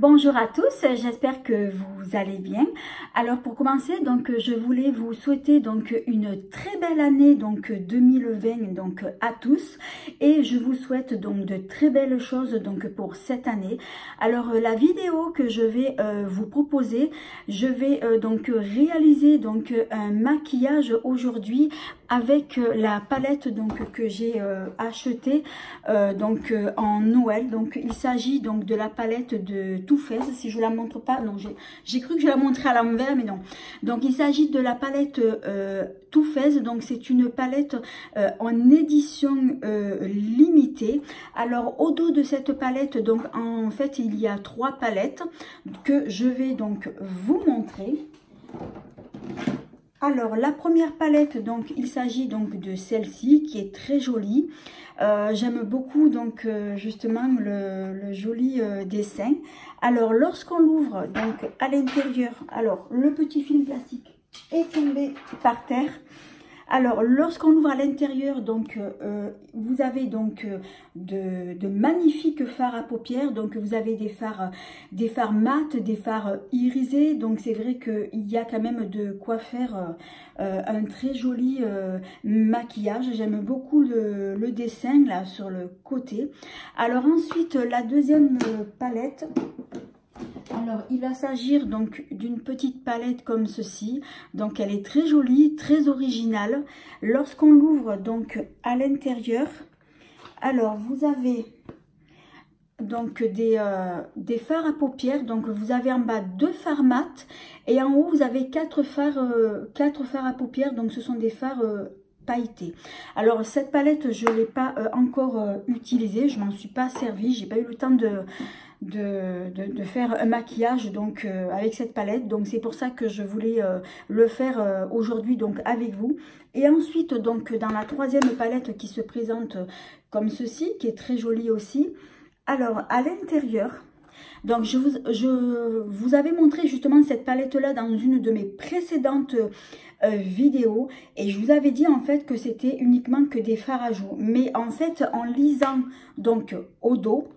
Bonjour à tous, j'espère que vous allez bien. Alors pour commencer, donc je voulais vous souhaiter donc une très belle année donc 2020 donc à tous et je vous souhaite donc de très belles choses donc pour cette année. Alors la vidéo que je vais euh, vous proposer, je vais euh, donc réaliser donc un maquillage aujourd'hui avec euh, la palette donc que j'ai acheté donc en Noël. Donc il s'agit donc de la palette de Too Faced. Si je la montre pas, non, j'ai cru que je la montrais à l'envers, mais non. Donc il s'agit de la palette euh, Too Faced. Donc c'est une palette euh, en édition euh, limitée. Alors au dos de cette palette, donc en fait il y a trois palettes que je vais donc vous montrer. Alors, la première palette, donc, il s'agit donc de celle-ci qui est très jolie. Euh, j'aime beaucoup donc euh, justement le, joli euh, dessin. Alors lorsqu'on l'ouvre donc à l'intérieur, alors le petit film plastique est tombé par terre. Alors, lorsqu'on ouvre à l'intérieur, donc euh, euh, vous avez donc euh, de, magnifiques fards à paupières. Donc, vous avez des fards, des fards mat, des fards irisés. Donc, c'est vrai qu'il y a quand même de quoi faire un très joli maquillage. J'aime beaucoup le, le, dessin là sur le côté. Alors ensuite, la deuxième palette. Alors, il va s'agir donc d'une petite palette comme ceci. Donc, elle est très jolie, très originale. Lorsqu'on l'ouvre donc à l'intérieur, alors vous avez donc des, euh, des fards à paupières. Donc, vous avez en bas deux fards mat et en haut, vous avez quatre fards, euh, quatre fards à paupières. Donc, ce sont des fards euh, Alors, cette palette, je ne l'ai pas encore utilisée. Je m'en suis pas servie. J'ai pas eu le temps de faire un maquillage donc euh, avec cette palette. Donc c'est pour ça que je voulais euh, le faire euh, aujourd'hui donc avec vous. Et ensuite donc dans la troisième palette qui se présente comme ceci, qui est très jolie aussi. Alors à l'intérieur, donc je vous, avais montré justement cette palette là dans une de mes précédentes vidéos et je vous avais dit en fait que c'était uniquement que des fards à joues mais en fait en lisant donc au dos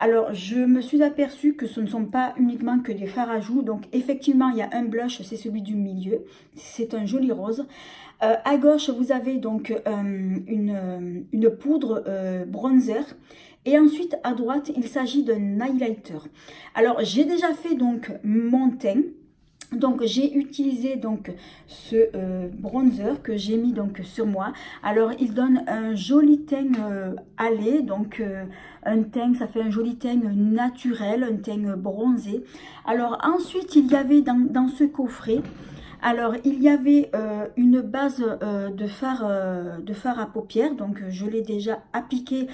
alors, je me suis aperçue que ce ne sont pas uniquement que des fards à joues. Donc, effectivement, il y a un blush, c'est celui du milieu. C'est un joli rose. Euh, à gauche, vous avez donc euh, une, poudre euh, bronzer. Et ensuite, à droite, il s'agit d'un highlighter. Alors, j'ai déjà fait donc mon teint. Donc j'ai utilisé donc ce euh, bronzer que j'ai mis donc sur moi. Alors il donne un joli teint euh, allé, donc euh, un teint, ça fait un joli teint naturel, un teint bronzé. Alors ensuite il y avait dans, dans ce coffret alors, il y avait euh, une base euh, de, phare, euh, de à paupières, donc je l'ai déjà appliqué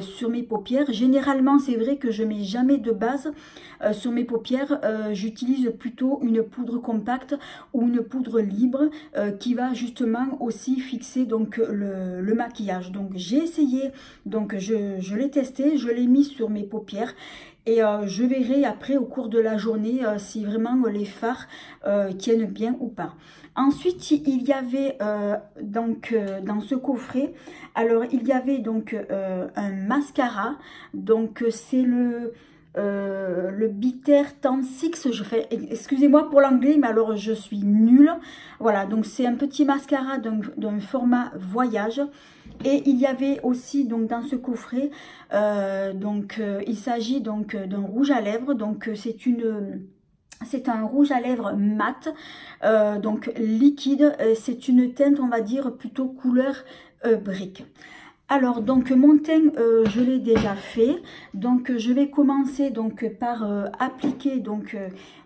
sur mes paupières. Généralement, c'est vrai que je ne mets jamais de base sur mes paupières. J'utilise plutôt une poudre compacte ou une poudre libre qui va justement aussi fixer donc le, maquillage. Donc, j'ai essayé, donc je l'ai testé, je l'ai mis sur mes paupières et euh, je verrai après au cours de la journée euh, si vraiment les fards euh, tiennent bien ou pas. Ensuite, il y avait donc dans ce coffret, alors il y avait donc un mascara. Donc c'est le le Bitter Tan Six, je fais, excusez-moi pour l'anglais, mais alors je suis nulle. Voilà, donc c'est un petit mascara d'un format voyage. Et il y avait aussi donc dans ce coffret, euh, donc euh, il s'agit donc d'un rouge à lèvres. Donc c'est une c'est un rouge à lèvres mat, euh, donc liquide. C'est une teinte, on va dire, plutôt couleur brique. Alors, donc, mon teint, je l'ai déjà fait. Donc, je vais commencer donc par appliquer donc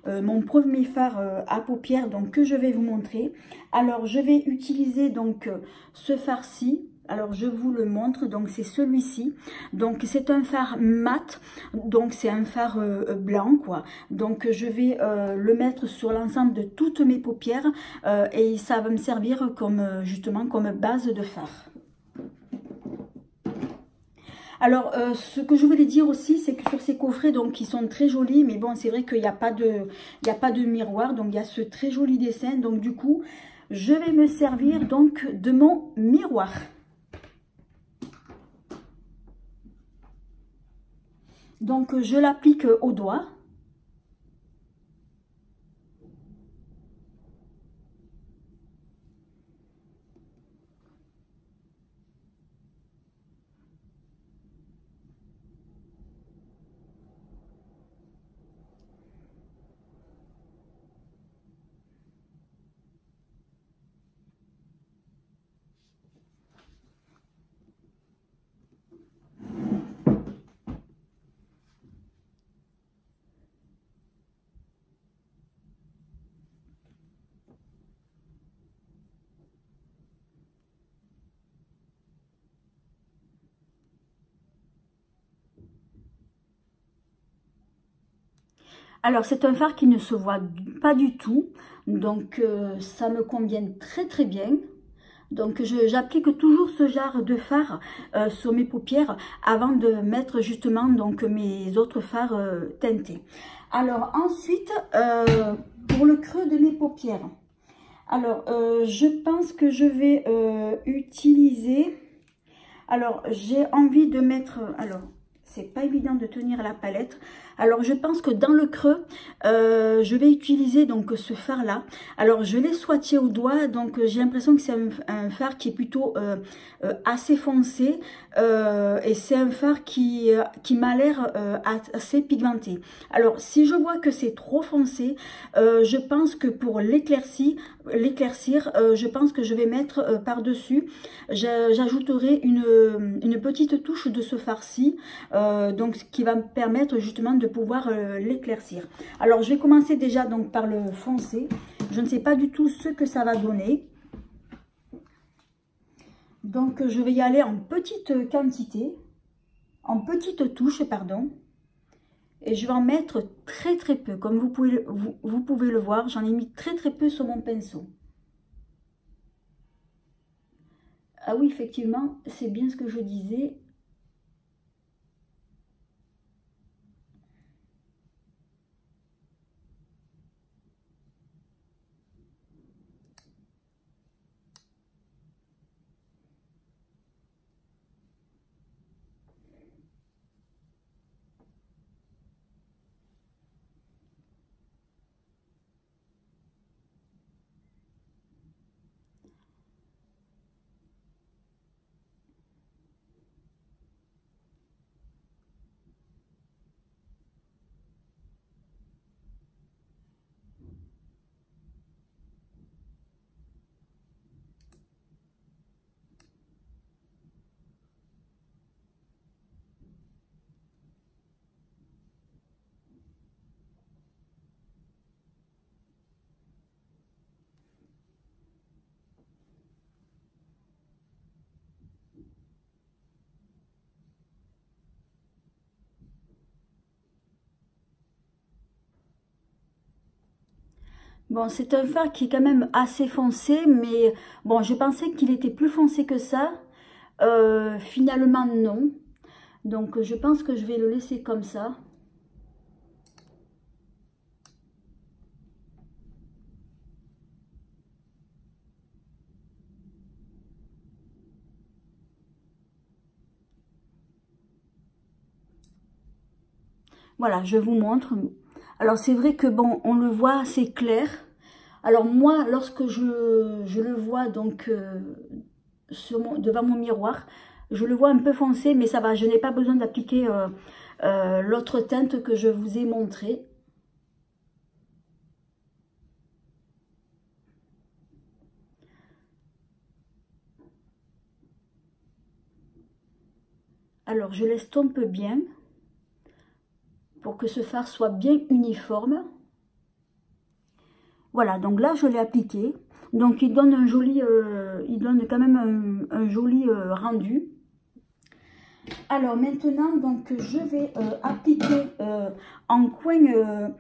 mon premier fard à paupières donc, que je vais vous montrer. Alors, je vais utiliser donc ce fard-ci alors, je vous le montre. Donc, c'est celui-ci. Donc, c'est un phare mat. Donc, c'est un euh, blanc, quoi. Donc, je vais euh, le mettre sur l'ensemble de toutes mes paupières. Euh, et ça va me servir comme, justement, comme base de phare. Alors, ce que je voulais dire aussi, c'est que sur ces coffrets, donc, ils sont très jolis, mais bon, c'est vrai qu'il n'y a, pas de, a pas de miroir, donc il y a ce très joli dessin. Donc, du coup, je vais me servir donc de mon miroir. Donc, je l'applique au doigt. Alors, c'est un fard qui ne se voit pas du tout. Donc, euh, ça me convient très très bien. Donc, j'applique toujours ce genre de fard euh, sur mes paupières avant de mettre justement donc mes autres fards euh, teintés. Alors, ensuite, pour le creux de mes paupières. Alors, je pense que je vais utiliser... Alors, j'ai envie de mettre... Alors, c'est pas évident de tenir la palette. Alors je pense que dans le creux, euh, je vais utiliser donc ce fard là. Alors je l'ai swatché au doigt, donc j'ai l'impression que c'est un, fard qui est plutôt euh, euh, assez foncé. et c'est un fard qui, m'a l'air assez pigmenté. Alors si je vois que c'est trop foncé, je pense que pour l'éclaircir, l'éclaircir, je pense que je vais mettre par-dessus, j'ajouterai une, une petite touche de ce fard-ci, donc qui va me permettre justement de pouvoir euh, l'éclaircir. Alors, je vais commencer déjà donc par le foncé. Je ne sais pas du tout ce que ça va donner. Donc, je vais y aller en petite quantité, en petite touche, pardon. Et je vais en mettre très très peu. Comme vous pouvez, vous, vous pouvez le voir, j'en ai mis très très peu sur mon pinceau. Ah oui, effectivement, c'est bien ce que je disais. Bon, c'est un fard qui est quand même assez foncé, mais bon, je pensais qu'il était plus foncé que ça. Euh, finalement, non. Donc, je pense que je vais le laisser comme ça. Voilà, je vous montre. Alors c'est vrai que bon, on le voit assez clair. Alors moi, lorsque je, le vois donc euh, devant mon miroir, je le vois un peu foncé, mais ça va, je n'ai pas besoin d'appliquer euh, euh, l'autre teinte que je vous ai montré. Alors je l'estompe bien pour que ce fard soit bien uniforme. Voilà, donc là je l'ai appliqué. Donc il donne un joli, euh, il donne quand même un, joli euh, rendu. Alors maintenant, donc je vais euh, appliquer en coin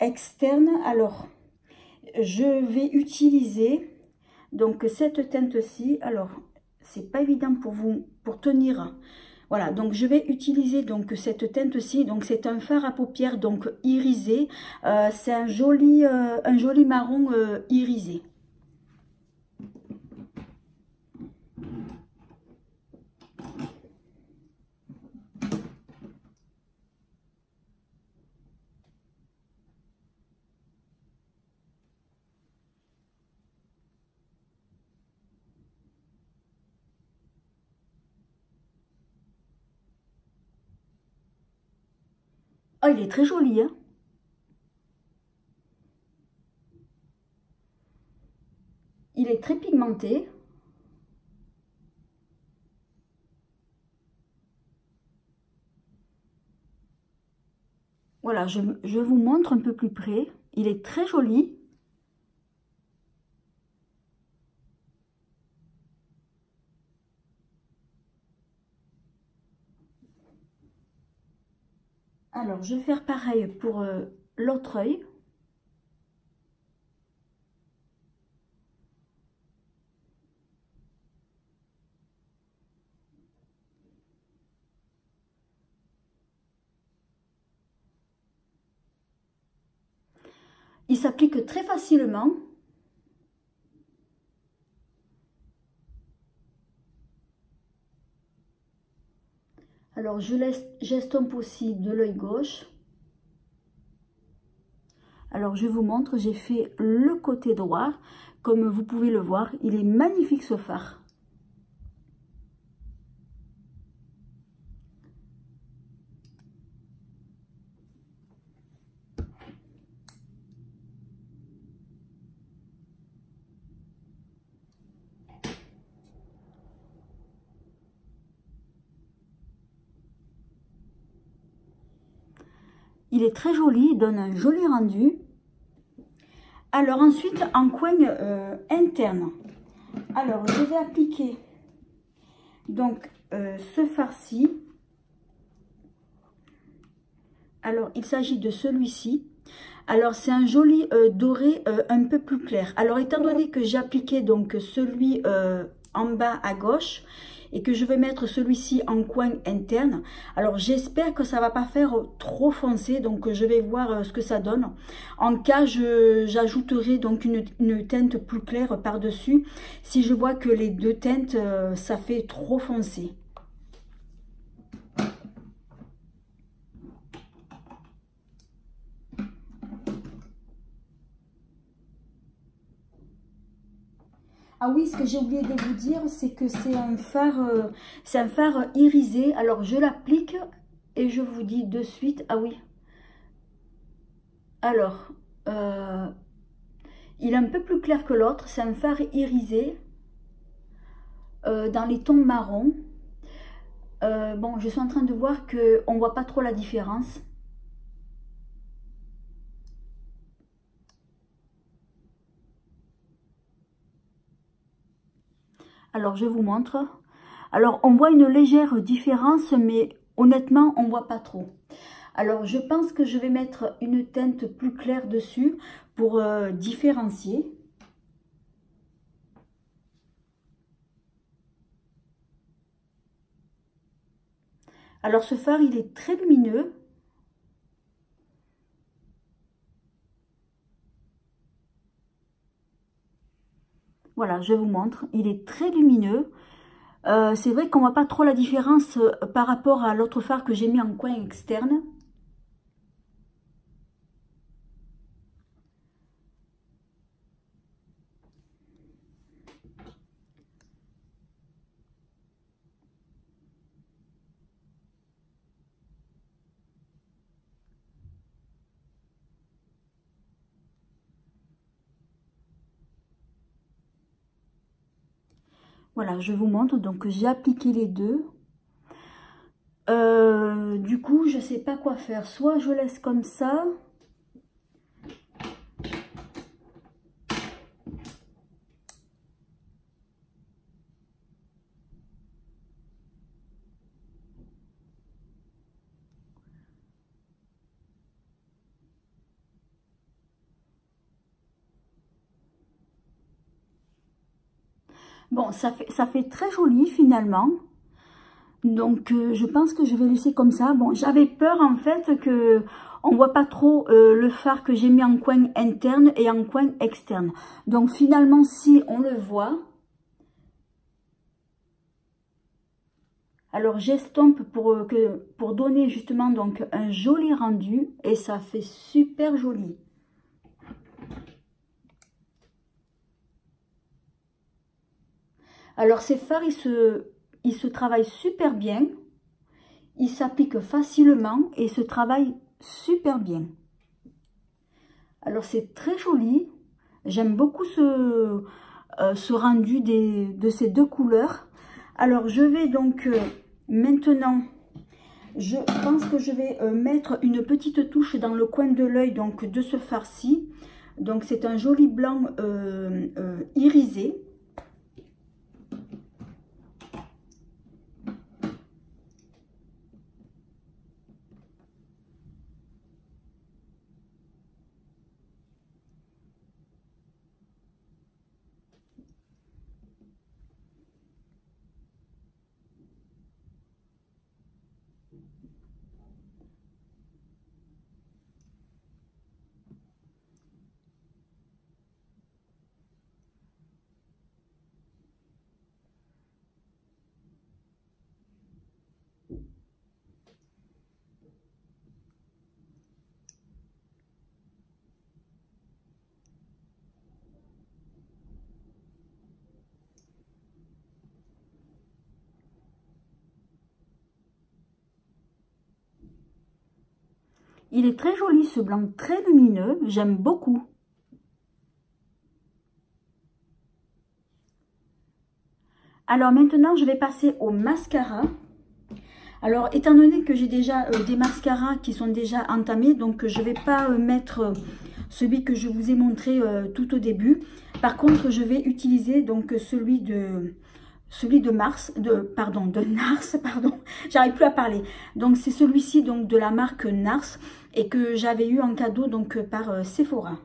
externe. Alors je vais utiliser donc cette teinte-ci. Alors c'est pas évident pour vous pour tenir voilà, donc je vais utiliser donc cette teinte-ci. Donc c'est un fard à paupières donc irisé. Euh, c'est un joli, euh, un joli marron euh, irisé. Oh, il est très joli, hein Il est très pigmenté. Voilà, je, je vous montre un peu plus près. Il est très joli. Alors, je vais faire pareil pour euh, l'autre œil. Il s'applique très facilement. Alors, je laisse, j'estompe aussi de l'œil gauche. Alors, je vous montre, j'ai fait le côté droit. Comme vous pouvez le voir, il est magnifique ce phare. Il est très joli, donne un joli rendu. Alors ensuite, en coin euh, interne. Alors, je vais appliquer donc euh, ce farci. Alors, il s'agit de celui-ci. Alors, c'est un joli euh, doré un peu plus clair. Alors, étant donné que j'ai appliqué donc celui en bas à gauche, et que je vais mettre celui-ci en coin interne. Alors j'espère que ça va pas faire trop foncé, donc je vais voir euh, ce que ça donne. En cas, j'ajouterai donc une, une, teinte plus claire par-dessus si je vois que les deux teintes, euh, ça fait trop foncé. Ah oui, ce que j'ai oublié de vous dire, c'est que c'est un phare, euh, c'est un phare irisé. Alors je l'applique et je vous dis de suite, ah oui. Alors, euh, il est un peu plus clair que l'autre. C'est un phare irisé euh, dans les tons marron. bon, je suis en train de voir qu'on ne voit pas trop la différence. Alors, je vous montre. Alors, on voit une légère différence, mais honnêtement, on voit pas trop. Alors, je pense que je vais mettre une teinte plus claire dessus pour euh, différencier. Alors, ce phare, il est très lumineux. Voilà, je vous montre. Il est très lumineux. Euh, c'est vrai qu'on voit pas trop la différence euh, par rapport à l'autre phare que j'ai mis en coin externe. Voilà, je vous montre. Donc, j'ai appliqué les deux. Euh, du coup, je ne sais pas quoi faire. Soit je laisse comme ça. Bon, ça fait, très joli finalement. Donc, euh, je pense que je vais laisser comme ça. Bon, j'avais peur en fait que on voit pas trop euh, le phare que j'ai mis en coin interne et en coin externe. Donc, finalement, si on le voit, alors j'estompe pour, euh, pour donner justement donc un joli rendu et ça fait super joli. Alors ces fards, ils se, ils se travaillent super bien. Ils s'appliquent facilement et se travaillent super bien. Alors c'est très joli. J'aime beaucoup ce, euh, ce rendu des, de ces deux couleurs. Alors je vais donc euh, maintenant, je pense que je vais euh, mettre une petite touche dans le coin de l'œil donc de ce farci. Donc c'est un joli blanc irisé. Il est très joli ce blanc, très lumineux, j'aime beaucoup. Alors maintenant, je vais passer au mascara. Alors, étant donné que j'ai déjà euh, des mascaras qui sont déjà entamés, donc je ne vais pas euh, mettre euh, celui que je vous ai montré tout au début. Par contre, je vais utiliser donc celui de celui de Mars, de pardon, de Nars, pardon, j'arrive plus à parler. Donc c'est celui-ci donc de la marque Nars et que j'avais eu en cadeau donc par Sephora.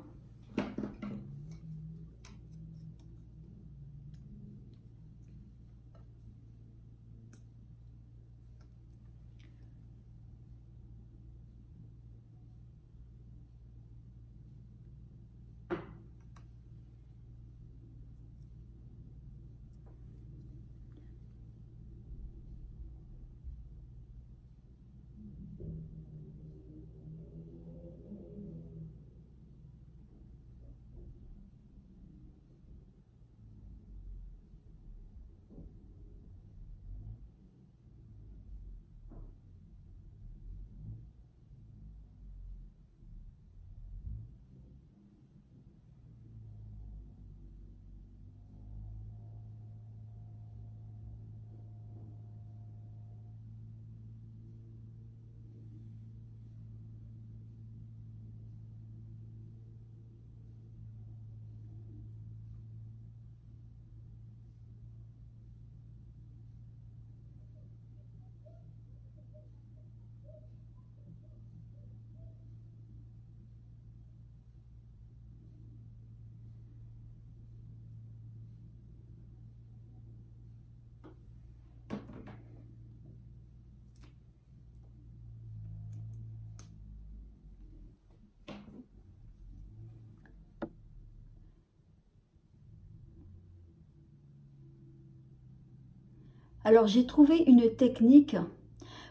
Alors j'ai trouvé une technique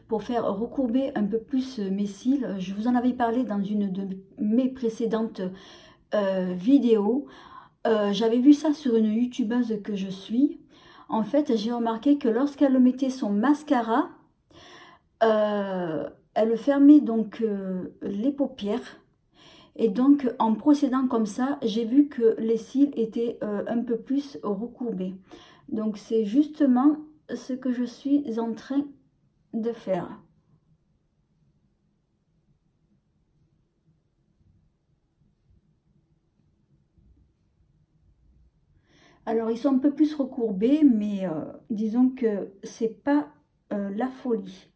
pour faire recourber un peu plus mes cils. Je vous en avais parlé dans une de mes précédentes euh, vidéos. Euh, j'avais vu ça sur une youtubeuse que je suis. En fait, j'ai remarqué que lorsqu'elle mettait son mascara, euh, elle fermait donc les paupières. Et donc, en procédant comme ça, j'ai vu que les cils étaient un peu plus recourbés. Donc, c'est justement ce que je suis en train de faire. Alors, ils sont un peu plus recourbés, mais euh, disons que c'est pas euh, la folie.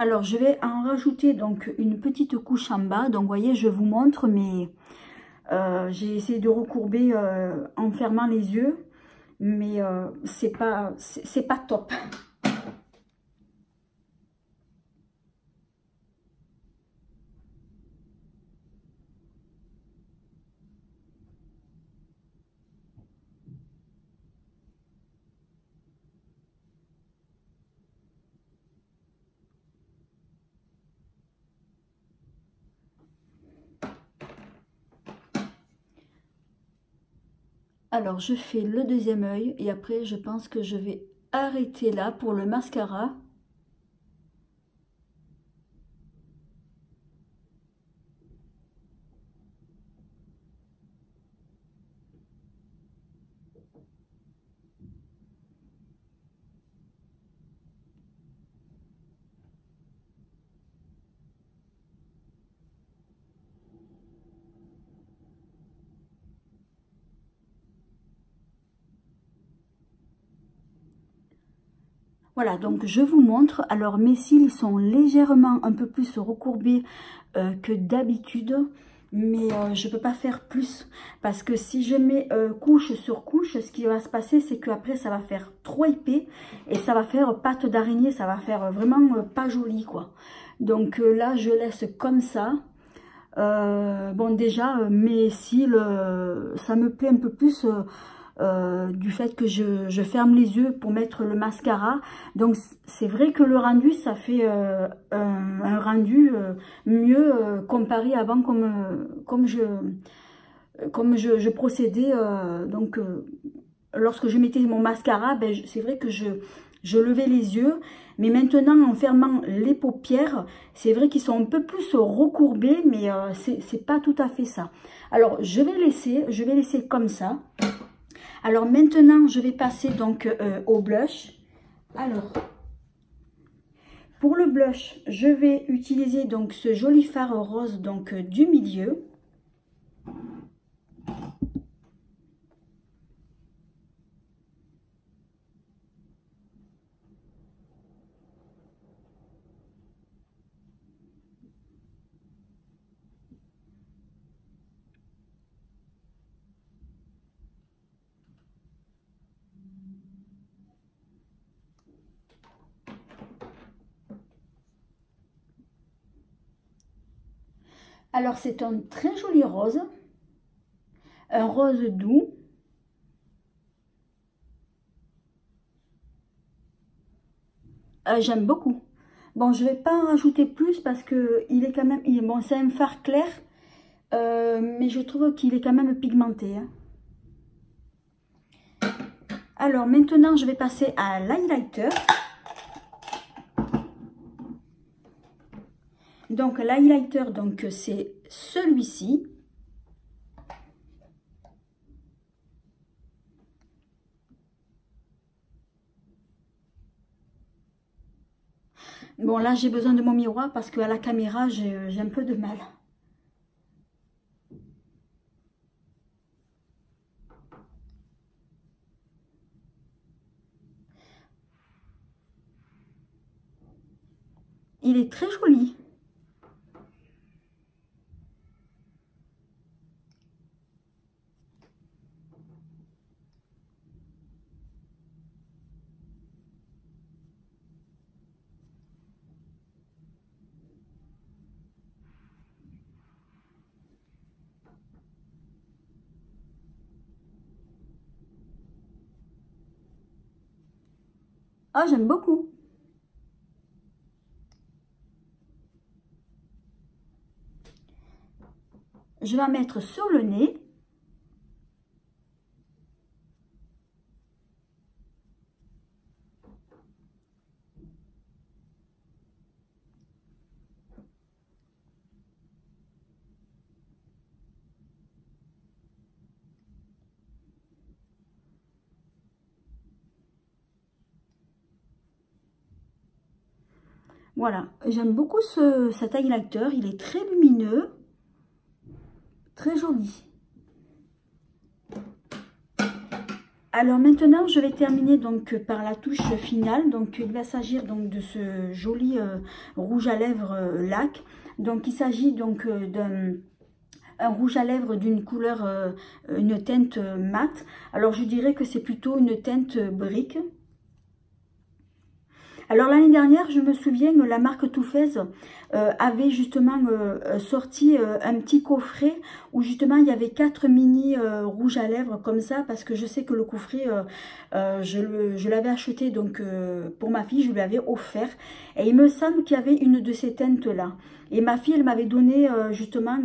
Alors, je vais en rajouter donc une petite couche en bas. Donc, vous voyez, je vous montre, mais euh, j'ai essayé de recourber euh, en fermant les yeux. Mais euh, c'est pas, c'est pas top. Alors, je fais le deuxième œil et après, je pense que je vais arrêter là pour le mascara. Voilà, donc je vous montre. Alors mes cils sont légèrement un peu plus recourbés euh, que d'habitude. mais euh, je ne peux pas faire plus. Parce que si je mets euh, couche sur couche, ce qui va se passer, c'est qu'après, ça va faire trop épais. Et ça va faire pâte d'araignée, ça va faire vraiment pas joli, quoi. Donc là, je laisse comme ça. bon, déjà, mes cils, ça me plaît un peu plus... du fait que je, ferme les yeux pour mettre le mascara. Donc c'est vrai que le rendu, ça fait un, rendu mieux comparé avant comme, comme je, comme je, procédais. donc lorsque je mettais mon mascara, ben, c'est vrai que je, je levais les yeux. Mais maintenant, en fermant les paupières, c'est vrai qu'ils sont un peu plus recourbés, mais c'est pas tout à fait ça. Alors, je vais laisser, je vais laisser comme ça. Alors maintenant, je vais passer donc euh, au blush. Alors, pour le blush, je vais utiliser donc ce joli fard rose donc euh, du milieu. Alors, c'est un très joli rose. Un rose doux. Euh, j'aime beaucoup. Bon, je vais pas en rajouter plus parce que il est quand même... Bon, c'est un fard clair. Euh, mais je trouve qu'il est quand même pigmenté. Hein. Alors, maintenant, je vais passer à l'highlighter. Donc l'highlighter, donc c'est celui-ci. Bon là j'ai besoin de mon miroir parce qu'à la caméra j'ai un peu de mal. Il est très joli. Ah, j'aime beaucoup. Je vais mettre sur le nez. Voilà, j'aime beaucoup ce, cet highlighter, il est très lumineux, très joli. Alors maintenant, je vais terminer donc par la touche finale. Donc il va s'agir donc de ce joli euh, rouge à lèvres euh, lac. Donc il s'agit donc euh, d'un rouge à lèvres d'une couleur, une teinte mate. Alors je dirais que c'est plutôt une teinte brique. Alors l'année dernière, je me souviens que la marque Too euh, avait justement euh, sorti euh, un petit coffret où justement il y avait quatre mini rouges à lèvres comme ça parce que je sais que le coffret, je, l'avais acheté donc pour ma fille, je lui avais offert et il me semble qu'il y avait une de ces teintes là. Et ma fille, elle m'avait donné justement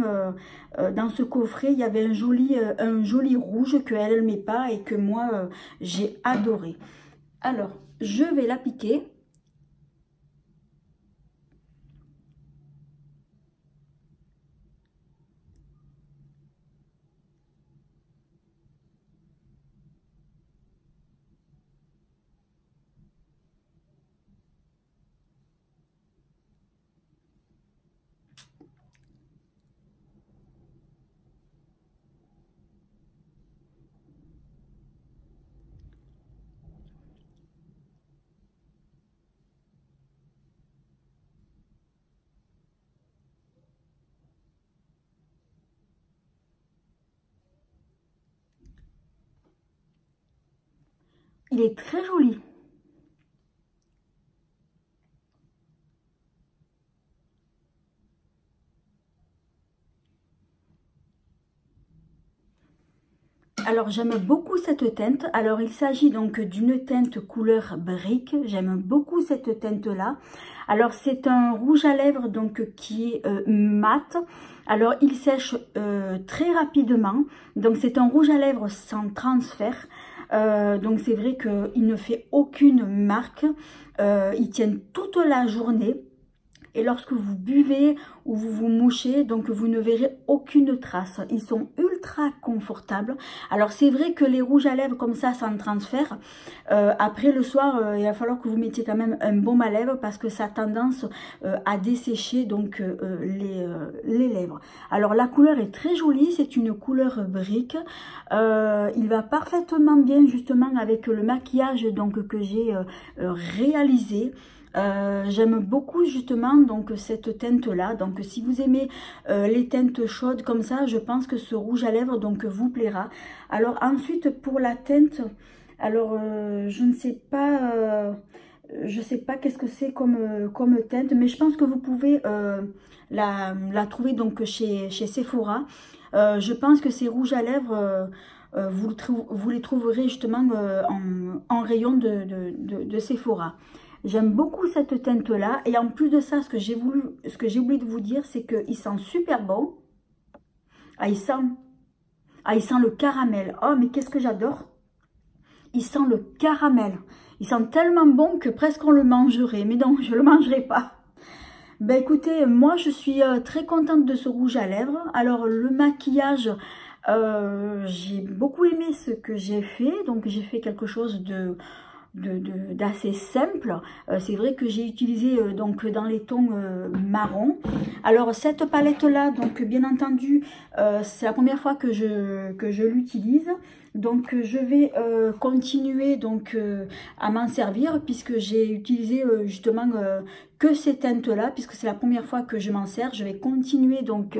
dans ce coffret, il y avait un joli, un joli rouge qu'elle ne met pas et que moi j'ai adoré. Alors, je vais l'appliquer. Il est très joli. Alors j'aime beaucoup cette teinte. Alors il s'agit donc d'une teinte couleur brique. J'aime beaucoup cette teinte là. Alors c'est un rouge à lèvres donc qui est euh, mat. Alors il sèche euh, très rapidement. Donc c'est un rouge à lèvres sans transfert. Euh, donc c'est vrai qu'il ne fait aucune marque. il tient toute la journée et lorsque vous buvez ou vous vous mouchez, donc vous ne verrez aucune trace. Ils sont ultra confortables. Alors c'est vrai que les rouges à lèvres comme ça, sans transfert, euh, après le soir, euh, il va falloir que vous mettiez quand même un baume à lèvres parce que ça a tendance euh, à dessécher donc les, les, lèvres. Alors la couleur est très jolie, c'est une couleur brique. il va parfaitement bien justement avec le maquillage donc que j'ai réalisé. Euh, j'aime beaucoup justement donc cette teinte là. Donc si vous aimez euh, les teintes chaudes comme ça, je pense que ce rouge à lèvres donc vous plaira. Alors ensuite pour la teinte, alors euh, je ne sais pas, je sais pas qu'est-ce que c'est comme, comme teinte, mais je pense que vous pouvez la, trouver donc chez, chez Sephora. je pense que ces rouges à lèvres... vous, vous, les trouverez justement en, rayon de Sephora. J'aime beaucoup cette teinte-là. Et en plus de ça, ce que j'ai oublié de vous dire, c'est qu'il sent super bon. Ah, il sent, ah, il sent le caramel. Oh, mais qu'est-ce que j'adore. Il sent le caramel. Il sent tellement bon que presque on le mangerait. Mais non, je ne le mangerai pas. Ben écoutez, moi je suis euh, très contente de ce rouge à lèvres. Alors le maquillage, euh, j'ai beaucoup aimé ce que j'ai fait. Donc j'ai fait quelque chose de d'assez simple. Euh, c'est vrai que j'ai utilisé euh, donc dans les tons euh, marron. Alors cette palette là, donc bien entendu, c'est la première fois que je, que je l'utilise. Donc je vais continuer donc à m'en servir puisque j'ai utilisé justement que ces teintes là puisque c'est la première fois que je m'en sers. Je vais continuer donc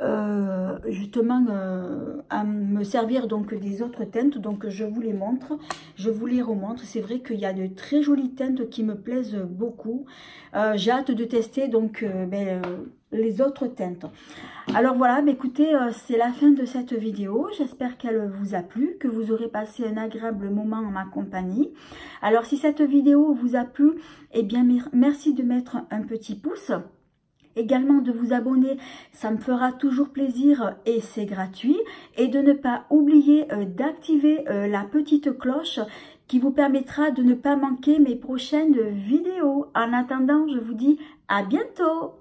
euh, justement euh, à me servir donc des autres teintes. Donc je vous les montre, je vous les remontre. C'est vrai qu'il y a de très jolies teintes qui me plaisent beaucoup. Euh, j'ai hâte de tester donc ben, les autres teintes. Alors voilà, ben, écoutez, c'est la fin de cette vidéo. J'espère qu'elle vous a plu, que vous aurez passé un agréable moment en ma compagnie. Alors si cette vidéo vous a plu, eh bien merci de mettre un petit pouce également de vous abonner, ça me fera toujours plaisir et c'est gratuit. Et de ne pas oublier euh, d'activer euh, la petite cloche qui vous permettra de ne pas manquer mes prochaines vidéos. En attendant, je vous dis à bientôt